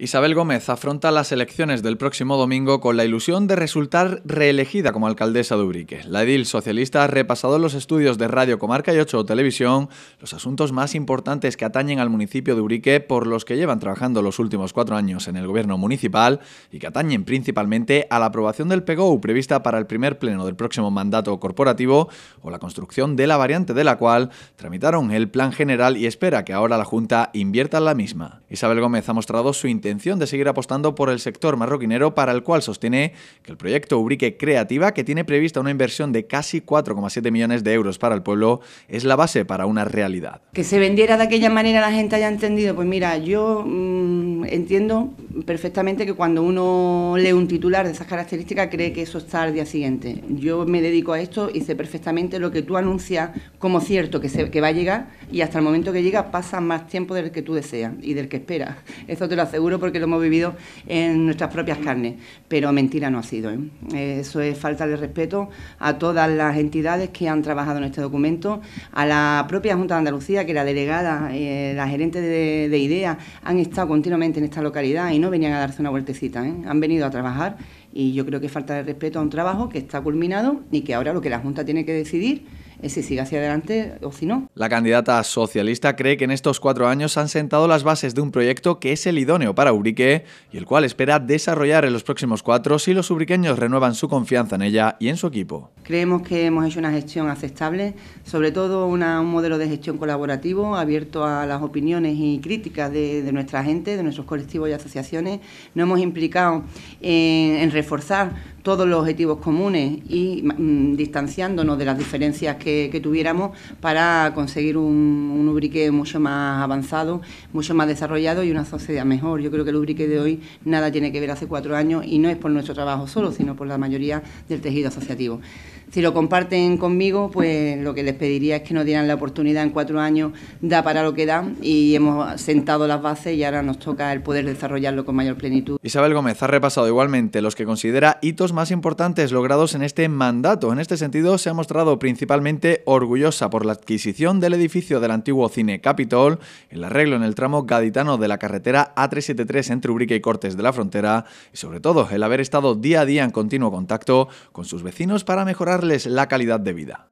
Isabel Gómez afronta las elecciones del próximo domingo con la ilusión de resultar reelegida como alcaldesa de Ubrique. La edil socialista ha repasado los estudios de Radio Comarca y 8 Televisión los asuntos más importantes que atañen al municipio de Ubrique por los que llevan trabajando los últimos cuatro años en el gobierno municipal y que atañen principalmente a la aprobación del PGO prevista para el primer pleno del próximo mandato corporativo o la construcción de la variante de la cual tramitaron el plan general y espera que ahora la Junta invierta en la misma. Isabel Gómez ha mostrado su intención de seguir apostando por el sector marroquinero para el cual sostiene que el proyecto Ubrique Creativa, que tiene prevista una inversión de casi 4,7 millones de euros para el pueblo, es la base para una realidad. Que se vendiera de aquella manera la gente haya entendido, pues mira, yo mmm, entiendo perfectamente que cuando uno lee un titular de esas características cree que eso está al día siguiente. Yo me dedico a esto y sé perfectamente lo que tú anuncias como cierto que, se, que va a llegar y hasta el momento que llega pasa más tiempo del que tú deseas y del que esperas. Eso te lo aseguro porque lo hemos vivido en nuestras propias carnes, pero mentira no ha sido. ¿eh? Eso es falta de respeto a todas las entidades que han trabajado en este documento, a la propia Junta de Andalucía, que la delegada, eh, la gerente de, de IDEA, han estado continuamente en esta localidad y no venían a darse una vueltecita, ¿eh? han venido a trabajar y yo creo que falta de respeto a un trabajo que está culminado y que ahora lo que la Junta tiene que decidir es si sigue hacia adelante o si no. La candidata socialista cree que en estos cuatro años han sentado las bases de un proyecto que es el idóneo para Ubrique y el cual espera desarrollar en los próximos cuatro si los ubriqueños renuevan su confianza en ella y en su equipo. Creemos que hemos hecho una gestión aceptable, sobre todo una, un modelo de gestión colaborativo abierto a las opiniones y críticas de, nuestra gente, de nuestros colectivos y asociaciones. Nos hemos implicado en, reforzar todos los objetivos comunes y mm, distanciándonos de las diferencias que, que tuviéramos para conseguir un, un, ubrique mucho más avanzado, mucho más desarrollado y una sociedad mejor. Yo creo que el ubrique de hoy nada tiene que ver hace cuatro años y no es por nuestro trabajo solo, sino por la mayoría del tejido asociativo. Si lo comparten conmigo, pues lo que les pediría es que nos dieran la oportunidad en cuatro años, da para lo que da y hemos sentado las bases y ahora nos toca el poder desarrollarlo con mayor plenitud. Isabel Gómez ha repasado igualmente los que considera hitos más importantes logrados en este mandato. En este sentido, se ha mostrado principalmente orgullosa por la adquisición del edificio del antiguo Cine Capitol, el arreglo en el tramo gaditano de la carretera A373 entre Ubrique y Cortes de la Frontera y sobre todo el haber estado día a día en continuo contacto con sus vecinos para mejorar la calidad de vida.